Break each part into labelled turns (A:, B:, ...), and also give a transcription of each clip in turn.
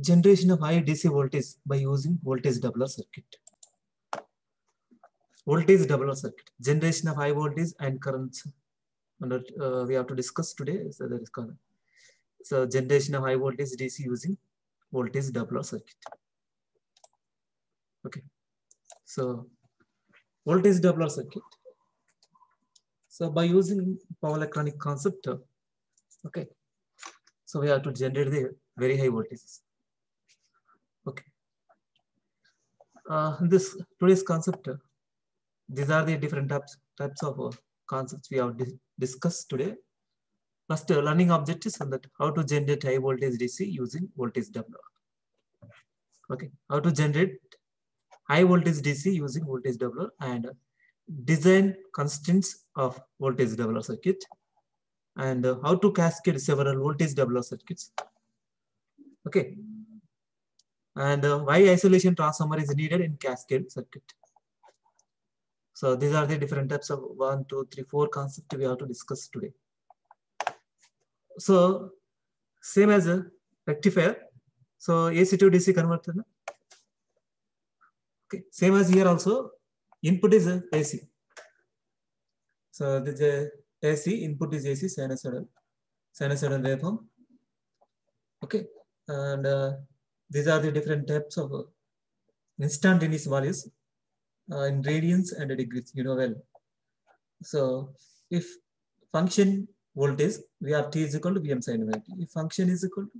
A: generation of high DC voltage by using voltage doubler circuit. Voltage doubler circuit, generation of high voltage and currents. And uh, we have to discuss today. So that is. So generation of high voltage DC using voltage doubler circuit. Okay. So voltage doubler circuit. So by using power electronic concept, okay. So we have to generate the very high voltages. Okay. Uh, this today's concept, uh, these are the different types types of uh, concepts we have dis discussed today. First, uh, learning objectives and that how to generate high voltage DC using voltage doubler. Okay, how to generate high voltage DC using voltage doubler and design constraints of voltage doubler circuit and how to cascade several voltage doubler circuits. Okay, and uh, why isolation transformer is needed in cascade circuit. So these are the different types of one, two, three, four concepts we have to discuss today. So same as a rectifier. So AC to DC converter. Okay, same as here also. Input is AC. So this is a AC. Input is AC sinusoidal, sinusoidal waveform. Okay, and uh, these are the different types of uh, instantaneous values uh, in radians and degrees, you know well. So if function voltage, we have T is equal to Vm sin omega t. If function is equal to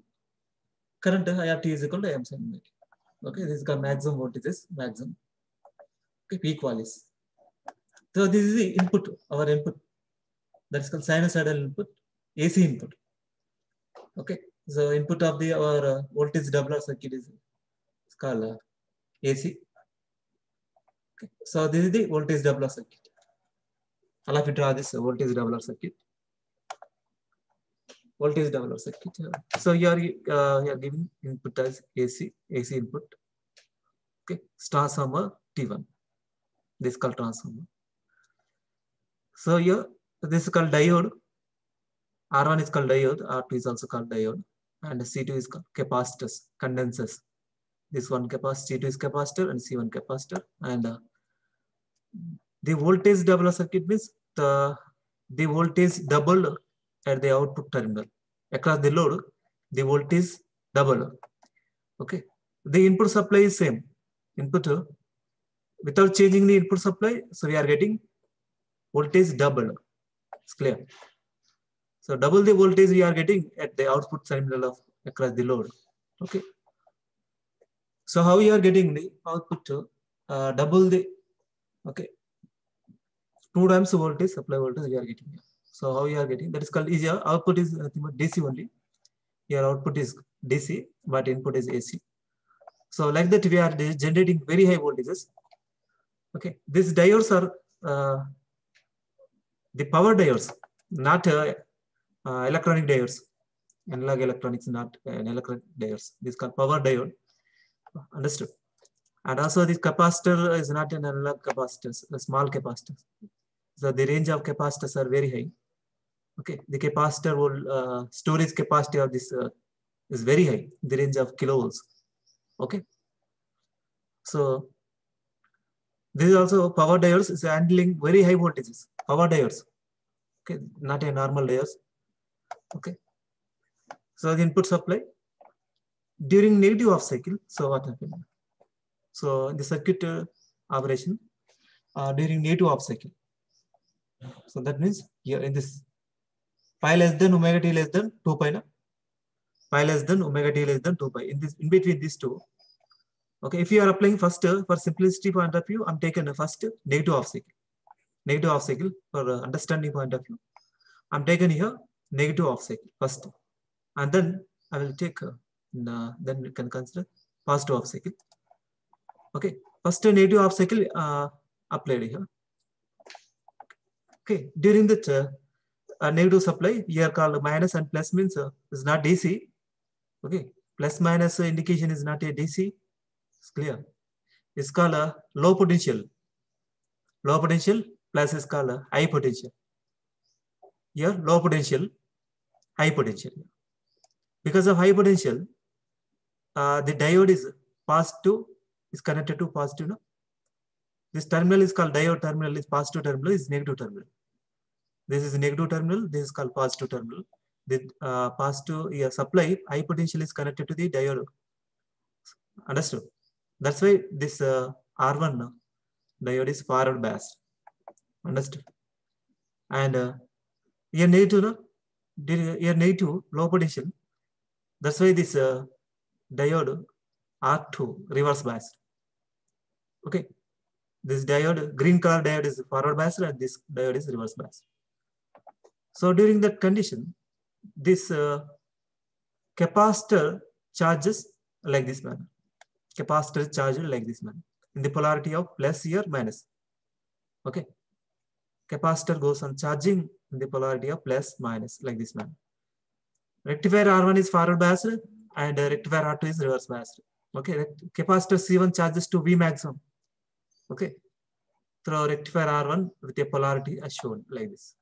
A: current, I have T is equal to M sin omega t. Okay, this is called maximum voltages, maximum. Okay, peak values. So this is the input, our input. That's called sinusoidal input, AC input. Okay, so input of the our uh, voltage doubler circuit is it's called uh, AC. Okay. So this is the voltage doubler circuit. I'll have to draw this uh, voltage doubler circuit. Voltage doubler circuit. Uh, so you are uh, you are giving input as AC, AC input. Okay, transformer T1. This is called transformer. So here this is called diode. R1 is called diode, R2 is also called diode, and C2 is capacitors, condensers. This one capacitor, C2 is capacitor, and C1 capacitor. And uh, the voltage doubler circuit means the, the voltage doubled at the output terminal. Across the load, the voltage doubled. Okay. The input supply is same. Input uh, without changing the input supply, so we are getting voltage doubled. It's clear. So double the voltage we are getting at the output terminal of across the load. Okay. So how you are getting the output to uh, double the okay two times the voltage supply voltage we are getting. So how you are getting that is called is your output is DC only. Your output is DC but input is AC. So like that we are generating very high voltages. Okay, these diodes are uh, the power diodes, not uh, electronic diodes, analog electronics, not uh, electronic diodes. This called power diode. Understood. And also this capacitor is not an analog capacitor, a small capacitor. So the range of capacitors are very high. Okay, the capacitor will uh, storage capacity of this uh, is very high, the range of kilovolts. Okay. So this is also power diodes is handling very high voltages. Power diodes. Okay, not a normal diodes. Okay. So the input supply during negative off cycle. So what happened? So the circuit uh, operation uh, during negative off cycle. So that means here in this pi less than omega t less than 2 pi na? pi less than omega t less than 2 pi in this in between these two. Okay, if you are applying first uh, for simplicity point of view, I'm taking a first negative off cycle. Negative off cycle for uh, understanding point of view. I'm taking here negative off cycle first. And then I will take, uh, then we can consider positive off cycle. Okay, first negative off cycle uh, applied here. Okay, during the uh, uh, negative supply, here called minus and plus means uh, is not DC. Okay, plus minus indication is not a DC. It's clear. It's called a low potential. Low potential plus is called a high potential. Here, low potential, high potential. Because of high potential, uh, the diode is positive, is connected to positive. No? This terminal is called diode terminal, is positive terminal, is negative terminal. This is negative terminal, this is called positive terminal. The uh, positive yeah, supply, high potential is connected to the diode. Understood? That's why this uh, R1 no? diode is forward biased. Understood? And uh, here negative, no? Here negative, low potential. That's why this uh, diode R2 reverse biased. Okay. This diode, green color diode is forward biased and this diode is reverse biased. So during that condition, this uh, capacitor charges like this manner. Capacitor charged like this manner in the polarity of plus here minus. Okay. Capacitor goes on charging in the polarity of plus minus like this manner. Rectifier R1 is forward biased and uh, rectifier R2 is reverse biased. Okay, capacitor C1 charges to V maximum. Okay, through rectifier R1 with a polarity as shown like this.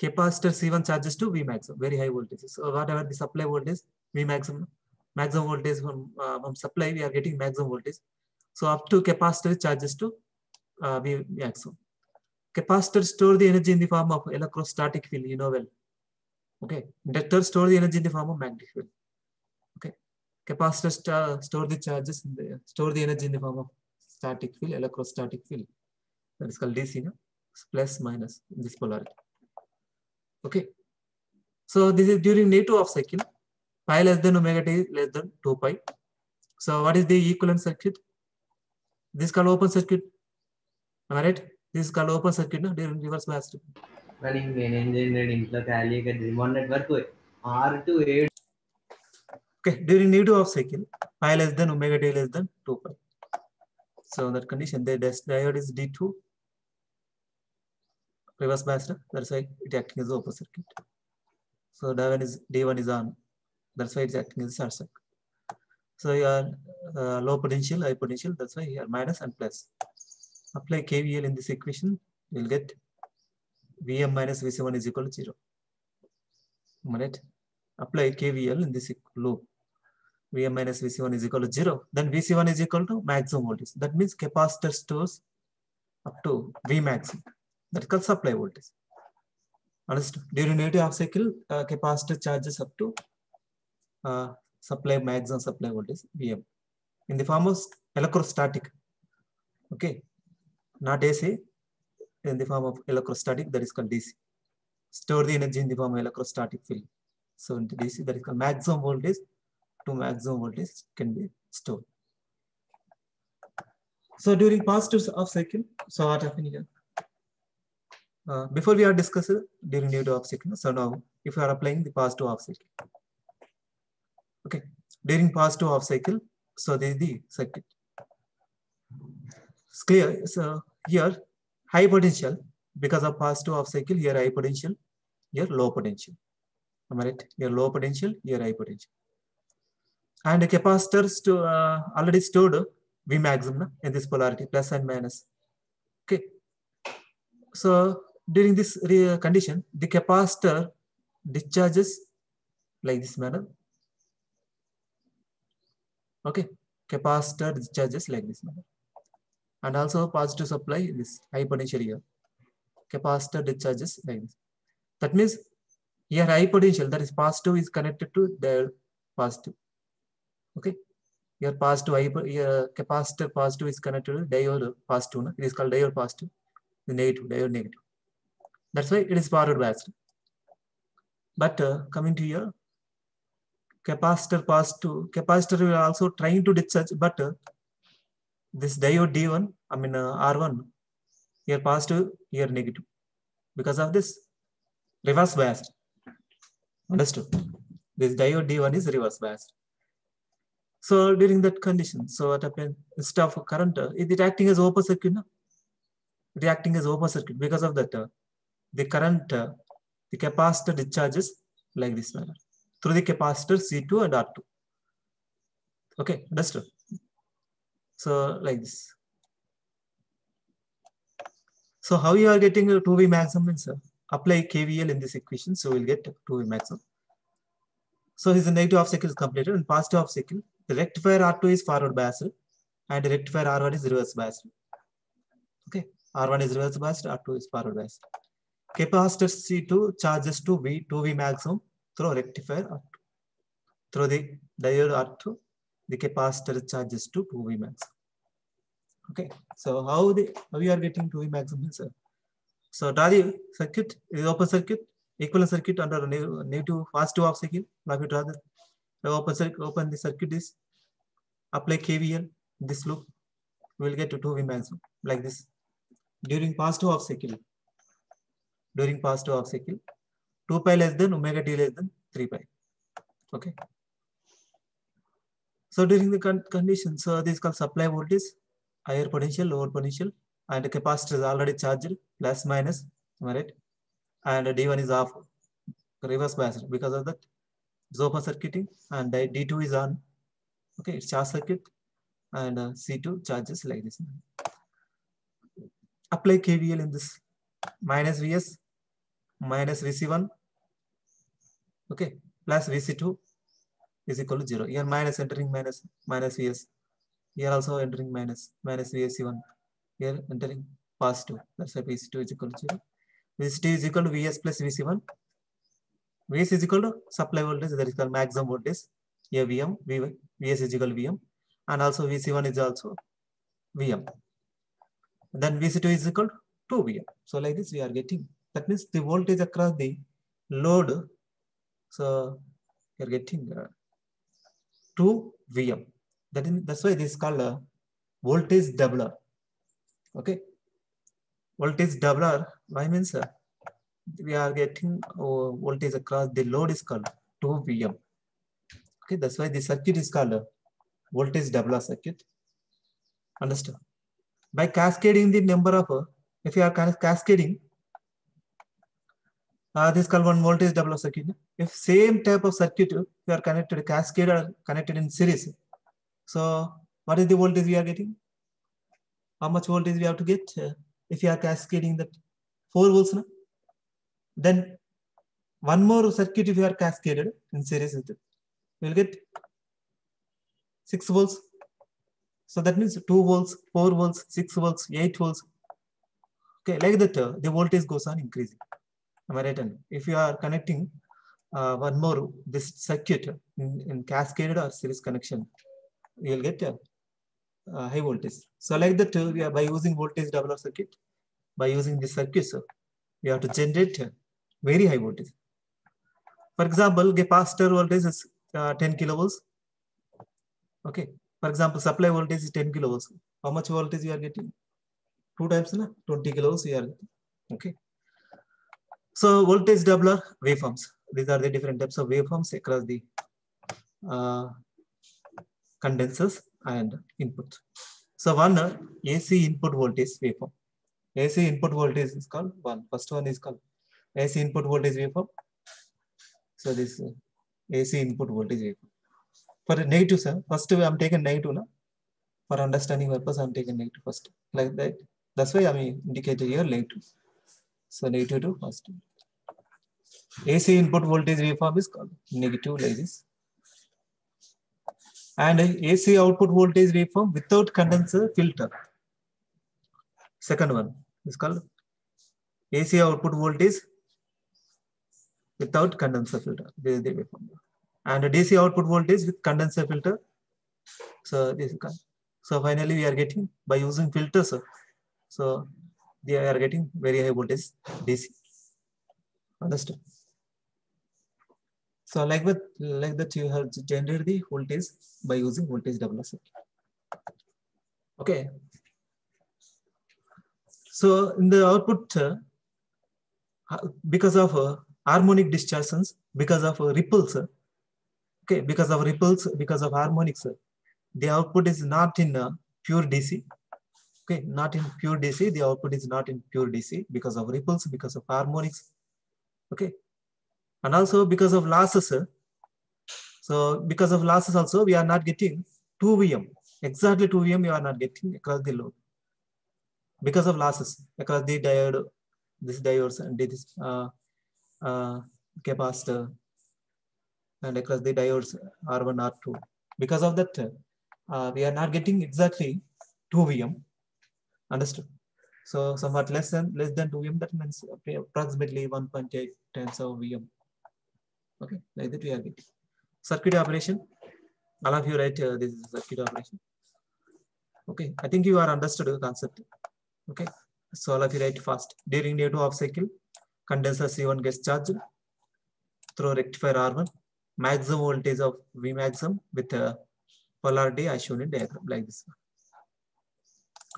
A: Capacitor C1 charges to V maximum, very high voltage. So whatever the supply voltage, V maximum, maximum voltage from, uh, from supply, we are getting maximum voltage. So up to capacitor charges to uh, V maximum. Capacitor store the energy in the form of electrostatic field, you know well. Okay, inductor store the energy in the form of magnetic field. Okay, capacitor st store the charges the store the energy in the form of static field, electrostatic field. That is called DC, no? plus minus in this polarity. Okay, so this is during negative off cycle. Pi less than omega t less than 2 pi. So what is the equivalent circuit? This is called open circuit. Am I right? This is called open circuit no? during reverse bias.
B: కానీ నేనేం చేయండి ఇంట్లో ఖాళీగా మొన్నటి వరకు ఆరు to ఏడు
A: Okay, during negative off cycle, pi less than omega t less than 2 pi. So that condition, the des- diode is D2 reverse biased. That's why it acting as open circuit. So D1 is D1 is on. That's why it's acting as short circuit. So your uh, low potential, high potential. That's why here minus and plus. Apply KVL in this equation. You'll get Vm minus Vc1 is equal to zero. Right? Apply KVL in this loop. Vm minus Vc1 is equal to zero. Then Vc1 is equal to maximum voltage. That means capacitor stores up to V maximum. That's called supply voltage. Understood? During negative half cycle, uh, capacitor charges up to uh, supply maximum supply voltage Vm in the form of electrostatic. Okay, not AC, in the form of electrostatic, that is called DC. Store the energy in the form of electrostatic field. So in the DC, that is called maximum voltage to maximum voltage can be stored. So during positive off cycle, so what happened here? Uh, before we are discussing during negative off cycle, so now if you are applying the positive off cycle. Okay, during positive off cycle, so this is the circuit. It's clear. So here high potential because of positive off cycle, here high potential, here low potential. Am I right? Here low potential, here high potential. And the capacitors to uh, already stored V maximum na, in this polarity, plus and minus. Okay. So during this condition, the capacitor discharges like this manner. Okay. Capacitor discharges like this manner. And also positive supply this high potential here. Capacitor discharges like this. That means here high potential that is positive is connected to the positive. Okay. your positive here capacitor positive is connected to diode positive. No? It is called diode positive. The negative, diode negative. That's why it is forward biased. But uh, coming to here, capacitor positive, capacitor will also trying to discharge, but uh, this diode D1, I mean uh, R1, here positive, here negative. Because of this reverse biased. Understood? This diode D1 is reverse biased. So during that condition, so what happened? Instead of current, uh, it is acting as open circuit. No? It acting as open circuit. Because of that, uh, the current, uh, the capacitor discharges like this manner through the capacitor C2 and R2. Okay, understood? So like this. So how you are getting a 2V maximum uh, apply KVL in this equation. So we'll get 2V maximum. So his negative half cycle is completed and positive half cycle. The rectifier R2 is forward biased and the rectifier R1 is reverse biased. Okay, R1 is reverse biased, R2 is forward biased. Capacitor C2 charges to V, 2V maximum through rectifier R2. Through the diode R2, the capacitor charges to 2V max. Okay, so how the how we are getting 2V maximum? So draw the circuit, is open circuit, equivalent circuit under ne- negative positive half cycle. Now we draw the, open circuit, open the circuit is apply KVL this loop, will get to 2V maximum like this. During positive half cycle, during positive half cycle, 2 pi less than omega t less than 3 pi. Okay. So during the con condition, so this is called supply voltage, higher potential, lower potential, and the capacitor is already charged, plus minus, right? And D1 is off, reverse bias because of that. It's open circuiting, and D2 is on. Okay, it's short circuit, and uh, C2 charges like this. Apply KVL in this minus Vs minus Vc1, okay, plus Vc2 is equal to 0. Here minus entering minus minus Vs. Here also entering minus minus Vsc1. Here entering positive. That's why Vc2 is equal to 0. Vc2 is equal to Vs plus Vc1. Vs is equal to supply voltage, that is called maximum voltage. Here Vm, Vs is equal to Vm. And also Vc1 is also Vm. Then Vc2 is equal to 2Vm. So like this we are getting. That means the voltage across the load. So you are getting uh, 2 Vm. That is, that's why this is called a voltage doubler. Okay. Voltage doubler, why means uh, we are getting uh, voltage across the load is called 2 Vm. Okay, that's why the circuit is called a voltage doubler circuit. Understand? By cascading the number of, uh, if you are cascading, uh, this is called one voltage double circuit. If same type of circuit you are connected, cascade or connected in series. So what is the voltage we are getting? How much voltage we have to get uh, if you are cascading that 4 volts? Then one more circuit if you are cascaded in series with it, will get 6 volts. So that means 2 volts, 4 volts, 6 volts, 8 volts. Okay, like that, uh, the voltage goes on increasing. Am I right? And if you are connecting uh, one more this circuit in, in cascaded or series connection, you will get a high voltage. So like that, uh, we are by using voltage doubler circuit, by using this circuit, so we have to generate very high voltage. For example, capacitor voltage is uh, 10 kilovolts. Okay. For example, supply voltage is 10 kilovolts. How much voltage you are getting? Two times, na? 20 kilovolts you are getting. Okay. So voltage doubler waveforms. These are the different types of waveforms across the uh, condensers and input. So one uh, AC input voltage waveform. AC input voltage is called one. First one is called AC input voltage waveform. So this uh, AC input voltage waveform. For negative, sir, first I'm taking negative now. For understanding purpose, I'm taking negative first. Like that. That's why I'm indicated here negative. So negative to first. AC input voltage waveform is called negative like this. And AC output voltage waveform without condenser filter. Second one is called AC output voltage without condenser filter. This is the waveform. And DC output voltage with condenser filter. So this is called. so finally we are getting by using filters. So they are getting very high voltage DC. Understood? So like that, like that you have generated the voltage by using voltage doubler circuit. Okay. So in the output, uh, because of uh, harmonic distortions, because of uh, ripples, okay, because of ripples, because of harmonics, the output is not in pure DC. Okay, not in pure DC, the output is not in pure DC because of ripples, because of harmonics. Okay, and also because of losses. So because of losses also, we are not getting 2 VM. Exactly 2 VM you are not getting across the load. Because of losses across the diode, this diodes and this uh, uh, capacitor. and across the diodes R1, R2. Because of that, uh, we are not getting exactly 2 VM. Understood? So somewhat less than less than 2 VM, that means approximately 1.8 times of VM. Okay, like that we are getting. Circuit operation. All of you write uh, this is circuit operation. Okay, I think you are understood the concept. Okay, so all of you write fast. During day two of cycle, condenser C1 gets charged through rectifier R1. Maximum voltage of V maximum with a polarity I shown in diagram like this.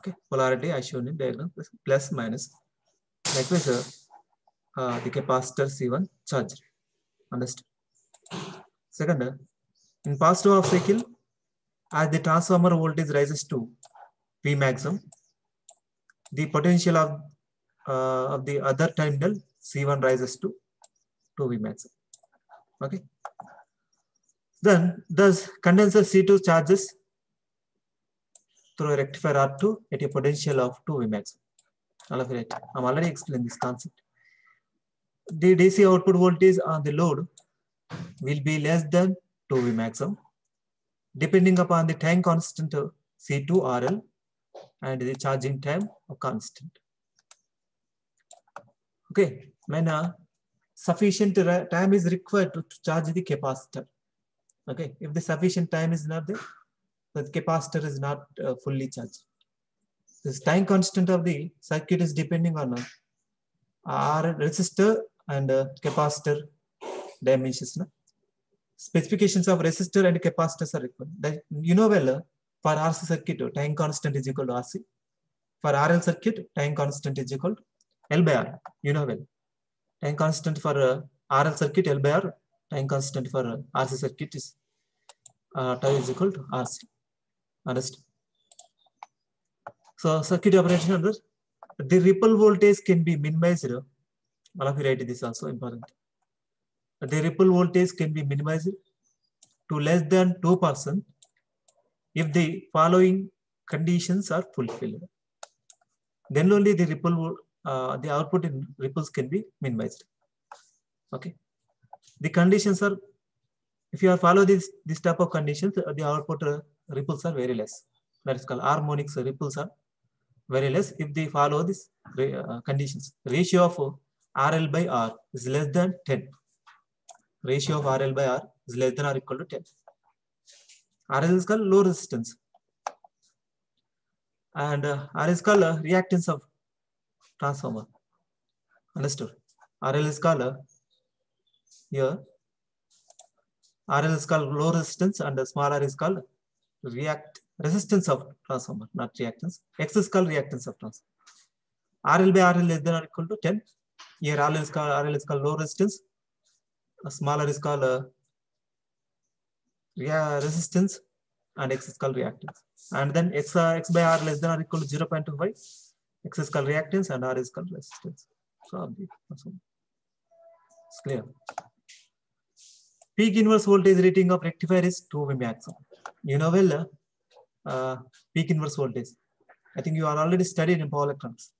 A: Okay, polarity I shown in diagram plus minus. Likewise, uh, uh, the capacitor C1 charged. Understood? Second, in positive half cycle, as the transformer voltage rises to V maximum, the potential of, uh, of the other terminal C1 rises to 2 V maximum. Okay. Then does condenser C2 charges through rectifier R2 at a potential of 2 V maximum. All of it. I'm already explained this concept. The DC output voltage on the load will be less than 2 V maximum depending upon the time constant of C2 RL and the charging time constant. Okay, when uh, sufficient time is required to, to charge the capacitor. Okay, if the sufficient time is not there, the capacitor is not uh, fully charged. This time constant of the circuit is depending on uh, R resistor and uh, capacitor dimensions. Specifications of resistor and capacitors are required. That you know well, uh, for RC circuit, time constant is equal to RC. For RL circuit, time constant is equal to L by R. You know well. Time constant for uh, RL circuit, L by R. Time constant for RC circuit is uh, tau is equal to RC. Understand? So circuit operation under the ripple voltage can be minimized. Write this also important. The ripple voltage can be minimized to less than 2% if the following conditions are fulfilled. Then only the ripple, uh, the output in ripples can be minimized. Okay. The conditions are, if you are follow this, this type of conditions, uh, the output uh, ripples are very less. That is called harmonics ripples are very less if they follow these uh, conditions. Ratio of RL by R is less than 10. Ratio of RL by R is less than or equal to 10. RL is called low resistance. And uh, R is called uh, reactance of transformer. Understood? RL is called uh, here. RL is called low resistance and the small r is called react resistance of transformer, not reactance. X is called reactance of transformer. RL by RL is less than or equal to 10. Here RL is called RL is called low resistance. A smaller is called uh, yeah, resistance and X is called reactance. And then X, uh, X by R less than or equal to 0 0.25. X is called reactance and R is called resistance. So it's clear. Peak inverse voltage rating of rectifier is 2 V maximum. You know well, uh, peak inverse voltage. I think you are already studied in power electronics.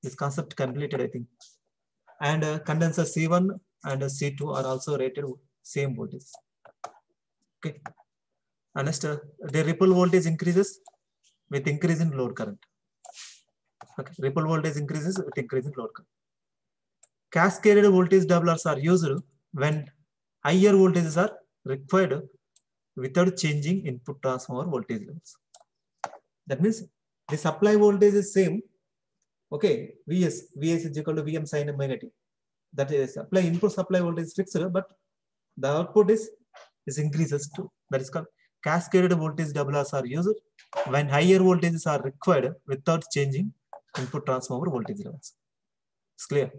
A: This concept completed, I think. And uh, condenser C1 and uh, C2 are also rated same voltage. Okay. And next, uh, the ripple voltage increases with increase in load current. Okay. Ripple voltage increases with increase in load current. Cascaded voltage doublers are used when higher voltages are required without changing input transformer voltage levels. That means the supply voltage is same. Okay, Vs, Vs is equal to Vm sin omega t. That is apply input supply voltage is fixed, but the output is is increases too. That is called cascaded voltage doublers are used when higher voltages are required without changing input transformer voltage levels. It's clear.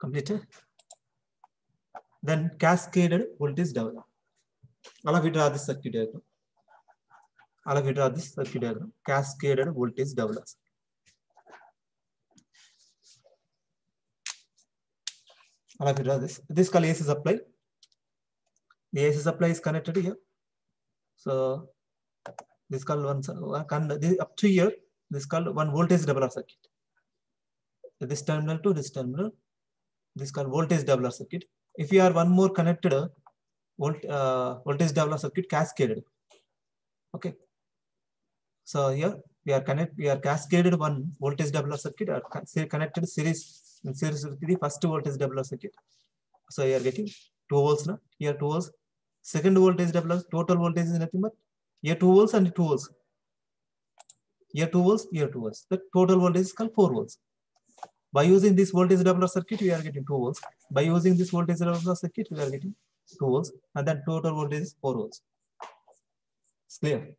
A: Completed. Then cascaded voltage doubler. All of draw this circuit diagram. Draw this circuit diagram. Cascaded voltage doublers. You draw this. This is called AC supply. The AC supply is connected here. So this call one, this, up to here. This is called one voltage doubler circuit. This terminal to this terminal. This is called voltage doubler circuit. if you are one more connected uh, volt, uh, voltage doubler circuit cascaded. Okay. So here we are connect we are cascaded one voltage doubler circuit or connected series series with the first voltage doubler circuit. So you are getting two volts now. Here two volts. Second voltage doubler total voltage is nothing but here two volts and two volts. Here two volts, here two volts. The total voltage is called four volts. By using this voltage doubler circuit, we are getting two volts. By using this voltage doubler circuit, we are getting two volts, and then total voltage is four volts. It's clear.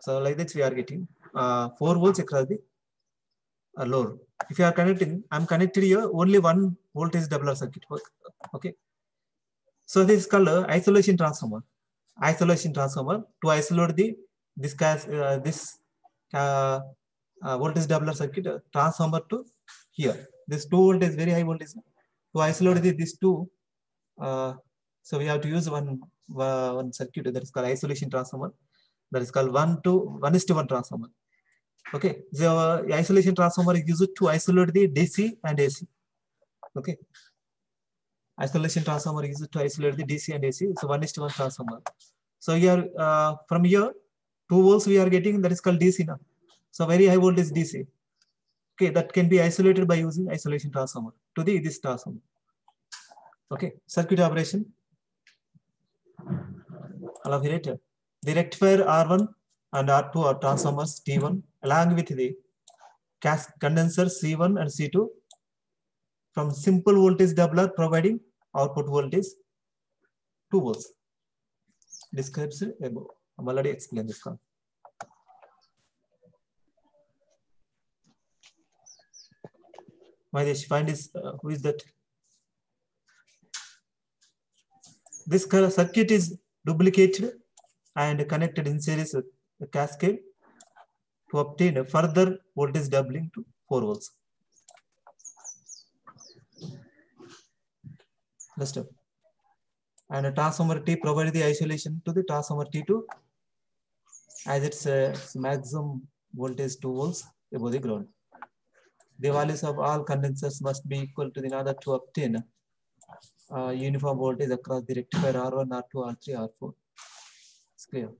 A: So like this, we are getting uh, four volts across the uh, load. If you are connecting, I'm connected here only one voltage doubler circuit. Okay. So this uh, isolation transformer. Isolation transformer to isolate the this uh, this uh, uh, voltage doubler circuit uh, transformer to here. This two voltage very high voltage to isolate the, these two. Uh, so we have to use one uh, one circuit that is called isolation transformer. That is called one to one is to one transformer. Okay, the uh, isolation transformer is used to isolate the DC and AC. Okay, isolation transformer is used to isolate the DC and AC. So one is to one transformer. So here uh, from here, two volts we are getting that is called DC now. So very high voltage DC. Okay, that can be isolated by using isolation transformer to the this transformer. Okay, circuit operation. i Allow here the rectifier R1 and R2 are transformers T1 along with the condenser C1 and C2 from simple voltage doubler providing output voltage 2 volts. Describes above. I'm already explained this one. Mahesh, find this, uh, who is that? This circuit is duplicated and connected in series with cascade to obtain a further voltage doubling to 4 volts. Next step. And a transformer T provide the isolation to the transformer T2 as its uh, maximum voltage 2 volts above the ground. The values of all condensers must be equal to the other to obtain uh, uniform voltage across the rectifier R1, R2, R3, R4. It's clear.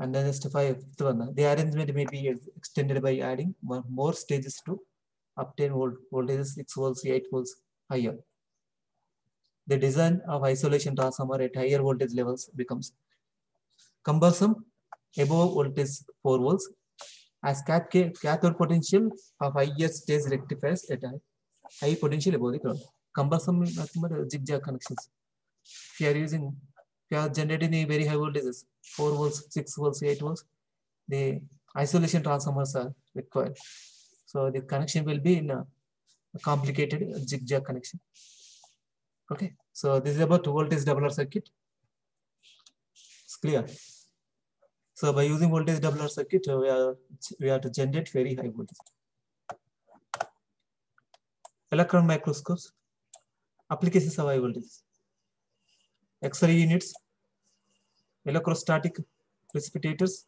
A: And then just fifth one, the arrangement may be extended by adding more stages to obtain volt voltages 6 volts, 8 volts higher. The design of isolation transformer at higher voltage levels becomes cumbersome above voltage 4 volts as cathode potential of higher stage rectifiers at high, potential above the ground. Cumbersome nothing but zigzag connections. If you are using, if you are generating very high voltages, 4 volts, 6 volts, 8 volts, the isolation transformers are required. So the connection will be in a, complicated zigzag connection. Okay, so this is about voltage doubler circuit. It's clear. So by using voltage doubler circuit, uh, we are we have to generate very high voltage. Electron microscopes, applications of high voltage. X-ray units, electrostatic precipitators,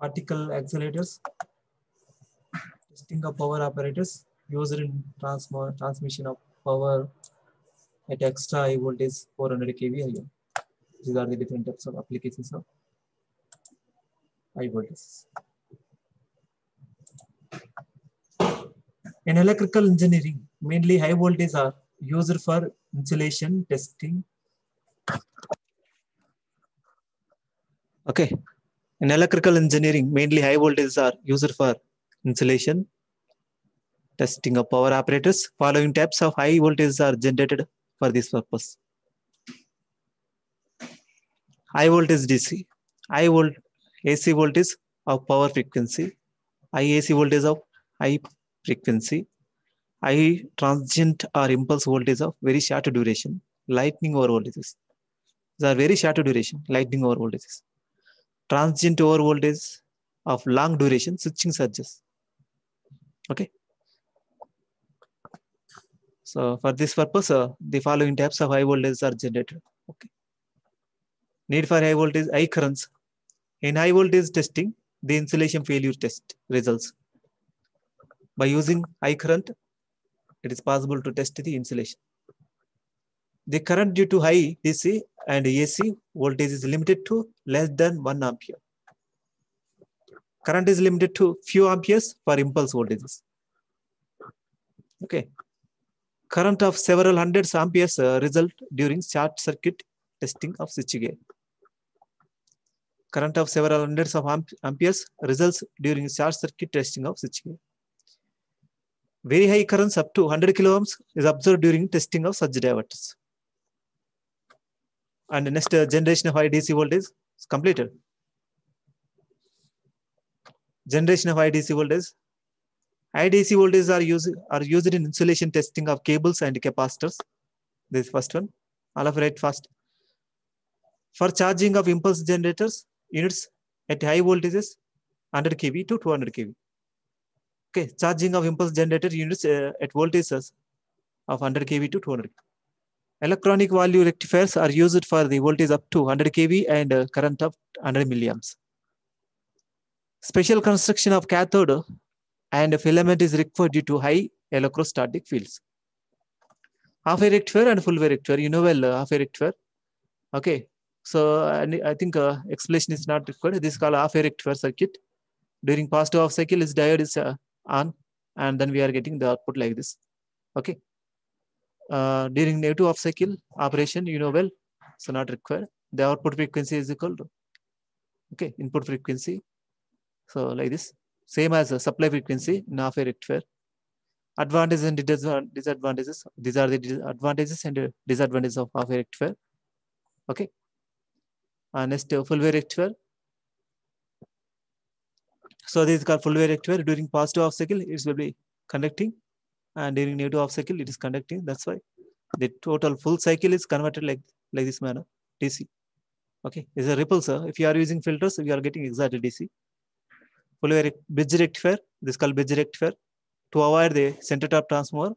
A: particle accelerators, testing of power apparatus used in transmission of power at extra high voltage 400 kV. These are the different types of applications of high voltages. In electrical engineering, mainly high voltage are used for insulation testing. Okay. In electrical engineering, mainly high voltages are used for insulation, testing of power apparatus. Following types of high voltages are generated for this purpose. High voltage DC, high volt AC voltage of power frequency, high AC voltage of high frequency, high transient or impulse voltage of very short duration, lightning over voltages. These are very short duration, lightning over voltages. Transient over voltage of long duration, switching surges. Okay. So for this purpose, uh, the following types of high voltages are generated. Okay. Need for high voltage, high currents. In high voltage testing, the insulation failure test results. By using high current, it is possible to test the insulation. The current due to high DC and AC voltage is limited to less than 1 ampere. Current is limited to few amperes for impulse voltages. Okay. Current of several hundreds amperes uh, result during short circuit testing of switchgear. Current of several hundreds of amp amperes results during short circuit testing of switchgear. Very high currents up to 100 kilo ohms is observed during testing of surge diverters. And the next uh, generation of high DC voltage is completed. Generation of high DC voltage. High DC voltages are used, are used in insulation testing of cables and capacitors. This first one. All of right fast. For charging of impulse generators, units at high voltages 100 kV to 200 kV. Okay, charging of impulse generator units uh, at voltages of 100 kV to 200. Electronic valve rectifiers are used for the voltage up to 100 kV and uh, current of 100 milliamps. Special construction of cathode and filament is required due to high electrostatic fields. Half wave rectifier and full wave rectifier. You know well uh, half wave rectifier. Okay, so I, think uh, explanation is not required. This is called half wave rectifier circuit. During positive half cycle, this diode is uh, on, and then we are getting the output like this. Okay. Uh, during negative half cycle operation, you know well, so not required. The output frequency is equal to okay input frequency. So like this, same as a supply frequency in half wave rectifier. Advantages and disadvantages. These are the advantages and disadvantages of half wave rectifier. Okay. Uh, next, uh, full wave rectifier. So this is called full wave rectifier. During positive half cycle, it will be conducting, and during negative half cycle, it is conducting. That's why the total full cycle is converted like like this manner, DC. Okay, it's a repulsor. If you are using filters, you are getting exactly DC. Wave bridge rectifier. This is called bridge rectifier. To avoid the center tap transformer,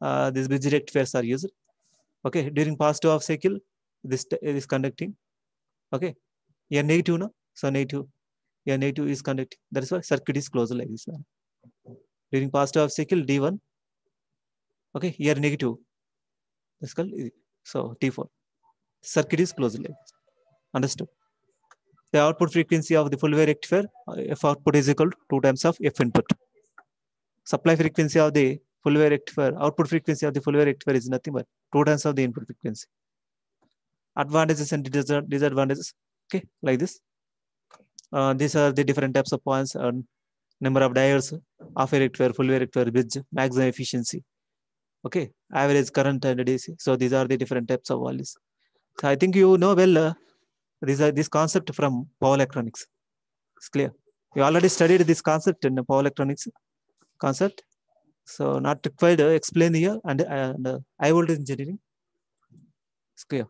A: uh, these bridge rectifiers are used. Okay, during positive half cycle, this is conducting. Okay, here negative no, so negative. Here negative is conducting. That is why circuit is closed like this. Man. During positive half cycle, D1. Okay, here negative. This called so T4. Circuit is closed like. Understood? The output frequency of the full wave rectifier, F output is equal to 2 times of F input. Supply frequency of the full wave rectifier, output frequency of the full wave rectifier is nothing but 2 times of the input frequency. Advantages and disadvantages, okay, like this. Uh, these are the different types of points and number of diodes, half wave rectifier, full wave rectifier, bridge, maximum efficiency. Okay, average current and DC. So these are the different types of values. So I think you know well uh, these are this concept from power electronics. It's clear. We already studied this concept in the power electronics concept. So not required to explain here and, and uh, high voltage engineering. It's clear.